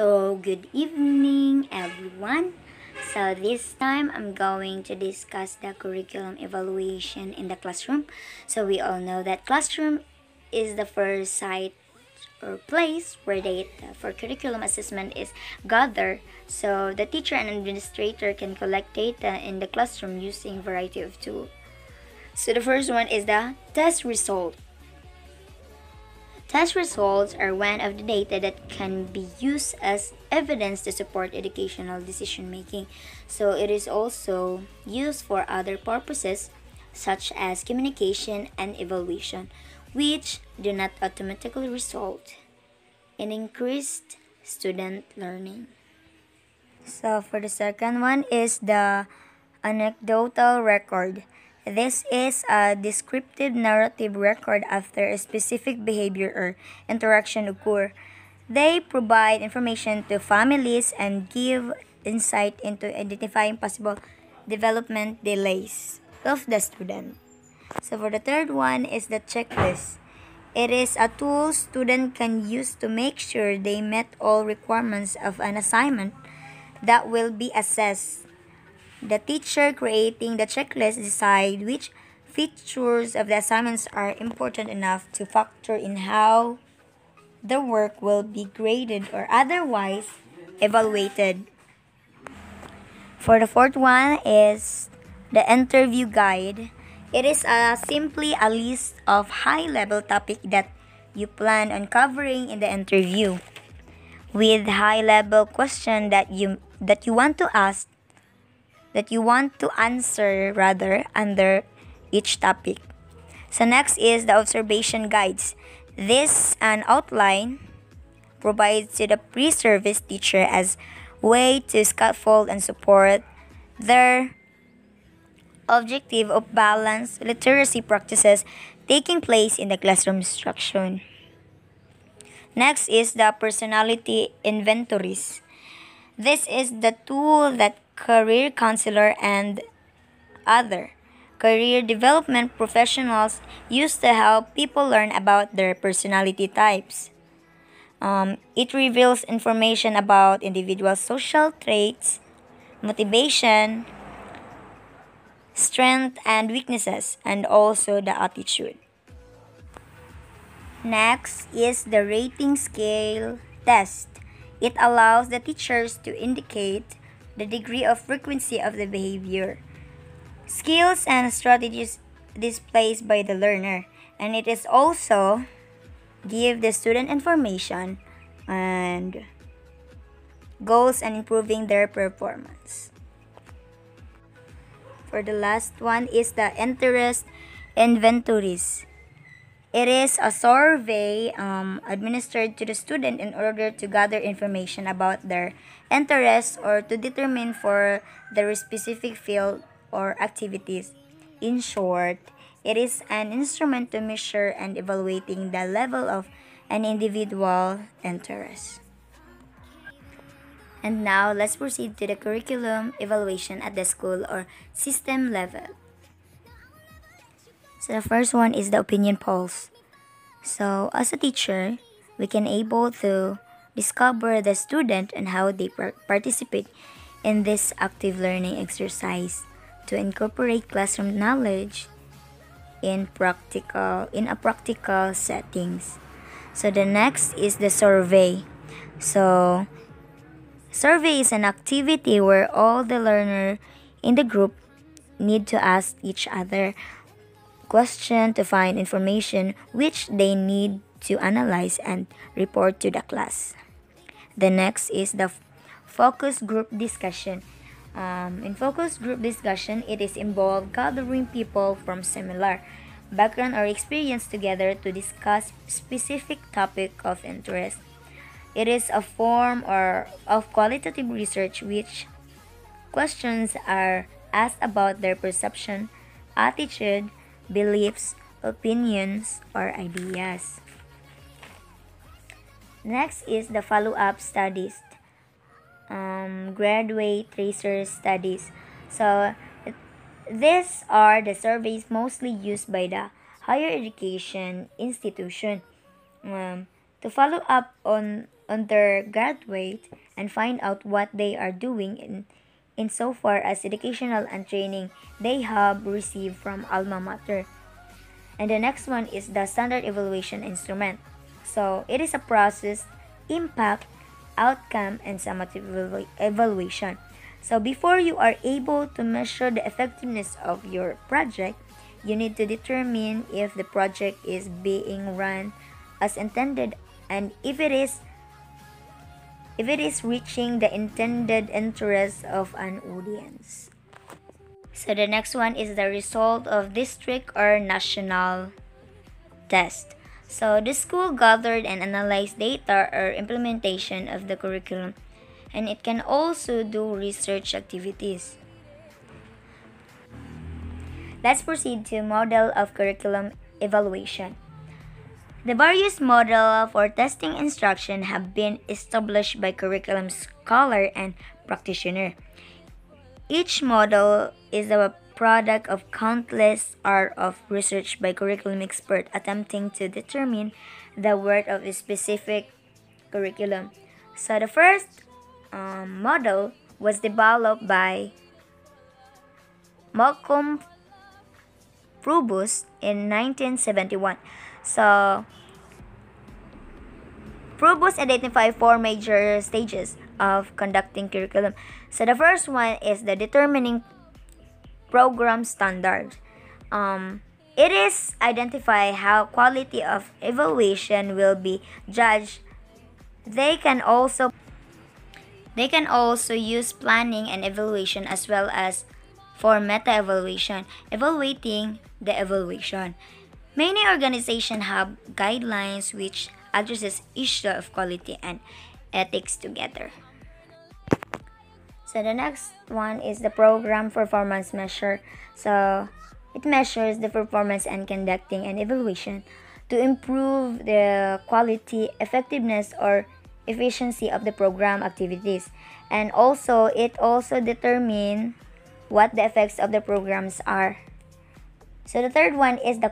So, good evening, everyone. So, this time I'm going to discuss the curriculum evaluation in the classroom. So, we all know that classroom is the first site or place where data for curriculum assessment is gathered. So, the teacher and administrator can collect data in the classroom using variety of tools. So, the first one is the test result. Test results are one of the data that can be used as evidence to support educational decision making. So it is also used for other purposes such as communication and evaluation, which do not automatically result in increased student learning. So for the second one is the anecdotal record. This is a descriptive narrative record after a specific behavior or interaction occur. They provide information to families and give insight into identifying possible development delays of the student. So for the third one is the checklist. It is a tool student can use to make sure they met all requirements of an assignment that will be assessed the teacher creating the checklist decide which features of the assignments are important enough to factor in how the work will be graded or otherwise evaluated. For the fourth one is the interview guide. It is a, simply a list of high-level topic that you plan on covering in the interview with high-level question that you that you want to ask that you want to answer rather under each topic. So next is the observation guides. This an outline provides to the pre-service teacher as way to scaffold and support their objective of balanced literacy practices taking place in the classroom instruction. Next is the personality inventories. This is the tool that career counselor, and other career development professionals use to help people learn about their personality types. Um, it reveals information about individual social traits, motivation, strength and weaknesses, and also the attitude. Next is the rating scale test. It allows the teachers to indicate the degree of frequency of the behavior, skills and strategies displayed by the learner, and it is also give the student information and goals and improving their performance. For the last one is the interest inventories. It is a survey um, administered to the student in order to gather information about their interests or to determine for their specific field or activities. In short, it is an instrument to measure and evaluating the level of an individual interest. And now let's proceed to the curriculum evaluation at the school or system level. So the first one is the opinion polls. So as a teacher, we can able to discover the student and how they participate in this active learning exercise to incorporate classroom knowledge in practical in a practical settings. So the next is the survey. So survey is an activity where all the learner in the group need to ask each other question to find information which they need to analyze and report to the class. The next is the focus group discussion. Um, in focus group discussion, it is involved gathering people from similar background or experience together to discuss specific topic of interest. It is a form or of qualitative research which questions are asked about their perception, attitude, beliefs, opinions, or ideas. Next is the follow-up studies, um, graduate tracer studies. So these are the surveys mostly used by the higher education institution um, to follow up on undergraduate and find out what they are doing in insofar as educational and training they have received from alma mater. And the next one is the standard evaluation instrument. So it is a process, impact, outcome, and summative evaluation. So before you are able to measure the effectiveness of your project, you need to determine if the project is being run as intended and if it is if it is reaching the intended interest of an audience. So the next one is the result of district or national test. So the school gathered and analyzed data or implementation of the curriculum and it can also do research activities. Let's proceed to model of curriculum evaluation. The various models for testing instruction have been established by curriculum scholar and practitioner. Each model is a product of countless hours of research by curriculum expert attempting to determine the worth of a specific curriculum. So the first um, model was developed by Malcolm Provus in 1971. So, Provus identified four major stages of conducting curriculum. So, the first one is the determining program standards. Um, it is identify how quality of evaluation will be judged. They can also they can also use planning and evaluation as well as for meta-evaluation, evaluating the evaluation. Many organizations have guidelines which addresses issue of quality and ethics together. So the next one is the program performance measure. So it measures the performance and conducting an evaluation to improve the quality, effectiveness, or efficiency of the program activities. And also, it also determine what the effects of the programs are. So the third one is the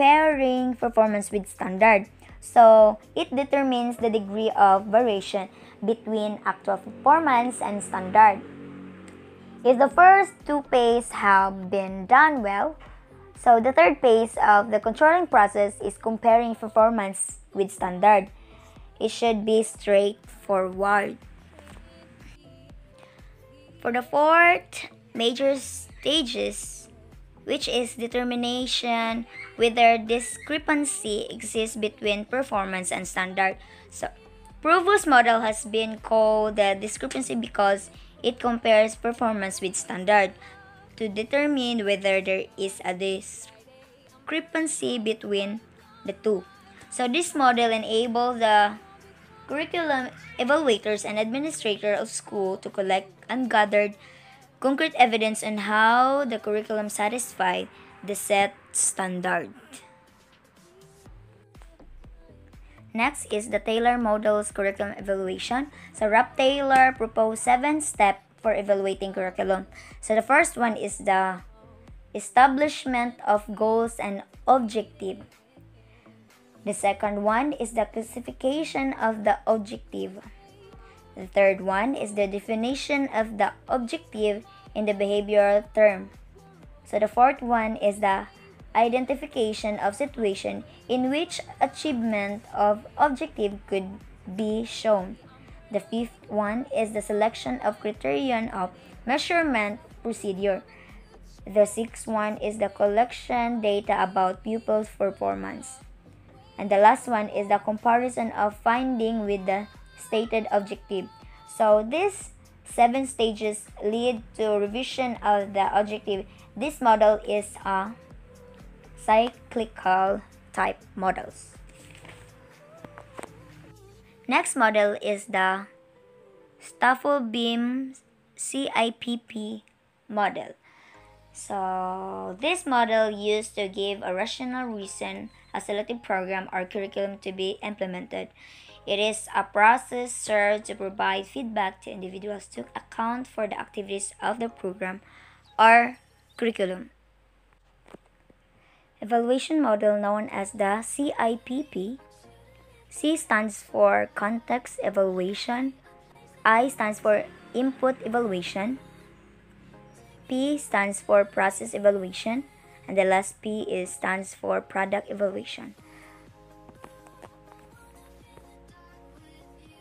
comparing performance with standard. So it determines the degree of variation between actual performance and standard. If the first two phases have been done well, so the third phase of the controlling process is comparing performance with standard. It should be straightforward. For the fourth major stages, which is determination whether discrepancy exists between performance and standard. So, Provus model has been called the discrepancy because it compares performance with standard to determine whether there is a discrepancy between the two. So this model enables the curriculum evaluators and administrator of school to collect ungathered concrete evidence on how the curriculum satisfied the set standard. Next is the Taylor Model's curriculum evaluation. So Rob Taylor proposed seven steps for evaluating curriculum. So the first one is the establishment of goals and objective. The second one is the classification of the objective. The third one is the definition of the objective in the behavioral term. So the fourth one is the identification of situation in which achievement of objective could be shown. The fifth one is the selection of criterion of measurement procedure. The sixth one is the collection data about pupils' performance. And the last one is the comparison of finding with the stated objective. So these seven stages lead to revision of the objective. This model is a cyclical type models. Next model is the Stufflebeam CIPP model. So this model used to give a rational reason a selected program or curriculum to be implemented. It is a process served to provide feedback to individuals to account for the activities of the program or curriculum. Evaluation model known as the CIPP C stands for context evaluation. I stands for input evaluation. P stands for process evaluation. And the last P is stands for product evaluation.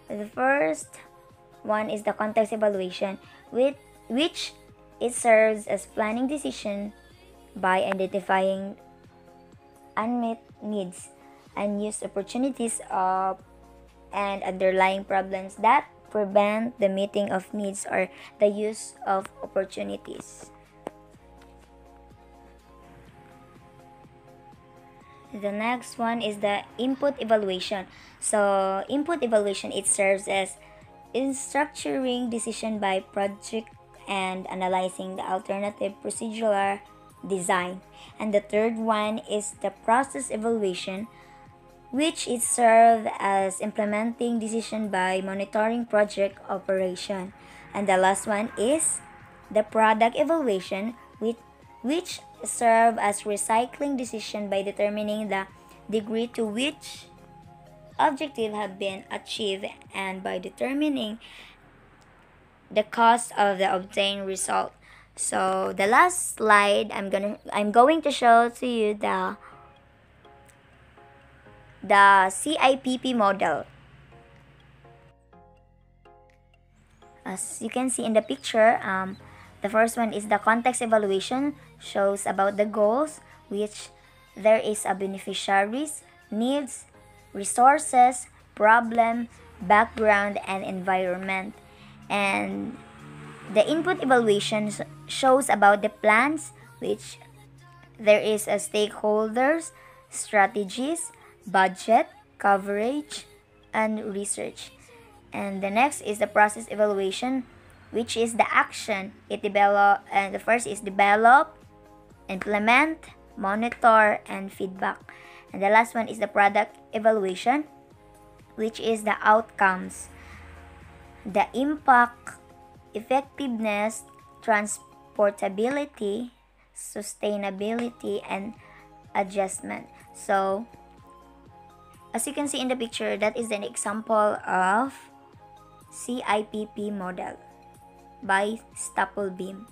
The first one is the context evaluation, with, which it serves as planning decision by identifying unmet needs, unused opportunities of, and underlying problems that prevent the meeting of needs or the use of opportunities. The next one is the input evaluation. So, input evaluation it serves as in structuring decision by project and analyzing the alternative procedural design. And the third one is the process evaluation, which is served as implementing decision by monitoring project operation. And the last one is the product evaluation, which, which serve as recycling decision by determining the degree to which objective have been achieved and by determining the cost of the obtained result. So the last slide I'm gonna I'm going to show to you the the CIPP model. As you can see in the picture, um, the first one is the context evaluation shows about the goals which there is a beneficiaries, needs, resources, problem, background, and environment. And the input evaluation shows about the plans which there is a stakeholders, strategies, budget, coverage, and research. And the next is the process evaluation, which is the action it develop and the first is develop, implement, monitor, and feedback. And the last one is the product evaluation, which is the outcomes, the impact, effectiveness, transportability, sustainability, and adjustment. So, as you can see in the picture, that is an example of CIPP model by Stufflebeam.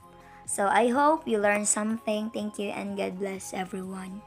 So I hope you learned something. Thank you and God bless everyone.